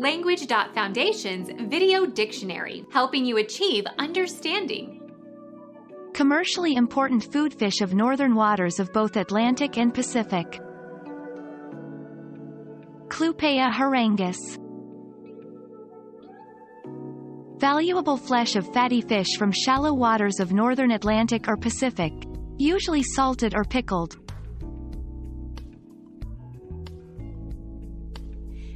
Language.Foundation's Video Dictionary, helping you achieve understanding. Commercially important food fish of northern waters of both Atlantic and Pacific. Clupea harengus. Valuable flesh of fatty fish from shallow waters of northern Atlantic or Pacific, usually salted or pickled.